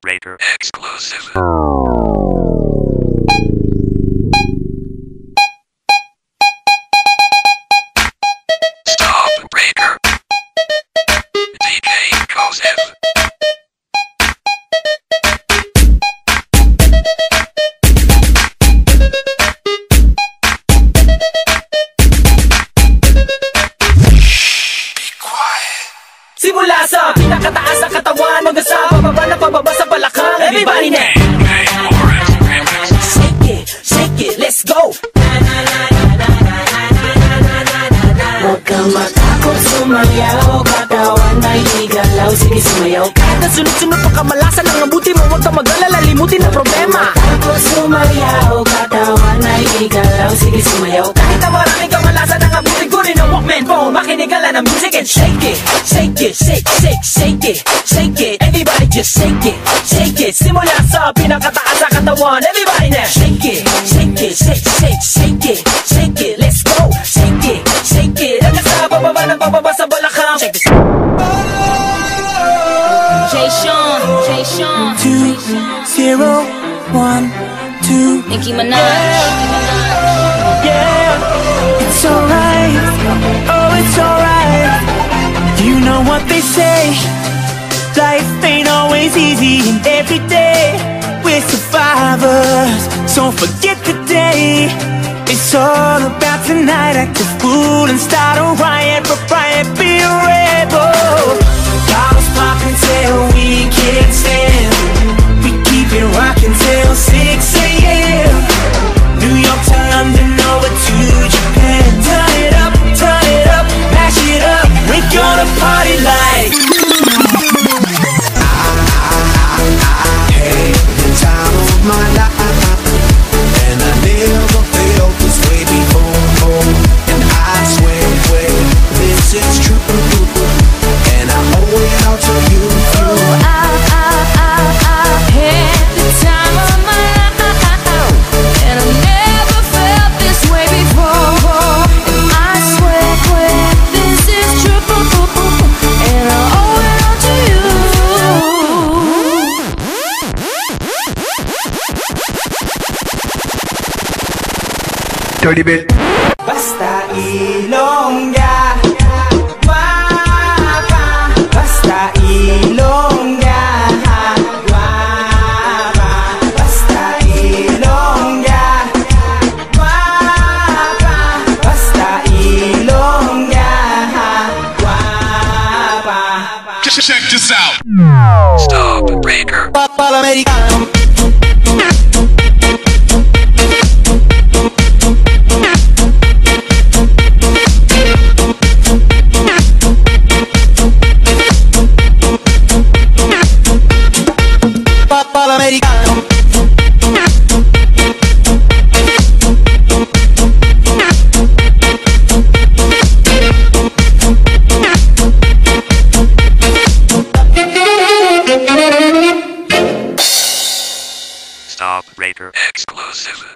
Breaker. Exclusive. Simula sa pinakataas sa katawan Hanggang sa pababa na pababa sa balakang Everybody now. Shake it, shake it, let's go. Huwag kang matakot sumayaw. Katawan ay igalaw. Sige sumayaw Kahit na sunod-sunod pa kamalasan Ang mabuti mo. Huwag kang mag-alala Limutin ang problema. Takot sumayaw. Katawan ay igalaw. Sige sumayaw Kahit na maraming kamalasan Ang mabuti Walkman phone Makinig ka music and shake it Shake it, shake, shake, shake it Shake it, everybody just shake it Shake it, simula sa pinakataas sa katawan Everybody now Shake it, shake it, shake, shake, shake it Shake it, let's go Shake it, shake it. Hanggang sa bababa ng bababa sa balakang Check this. Jay Sean, Jay Sean, two, zero, one, two. Nicki Minaj. Yeah, Life ain't always easy, and every day we're survivors. So forget the day. It's all about tonight. Act a fool and start a riot, but riot, be Basta ilongga. Guapa Basta ilongga. Guapa Basta ilongga. Guapa Basta ilongga. Guapa Check this out. Stop Breaker. Papa americano Breaker. Exclusive.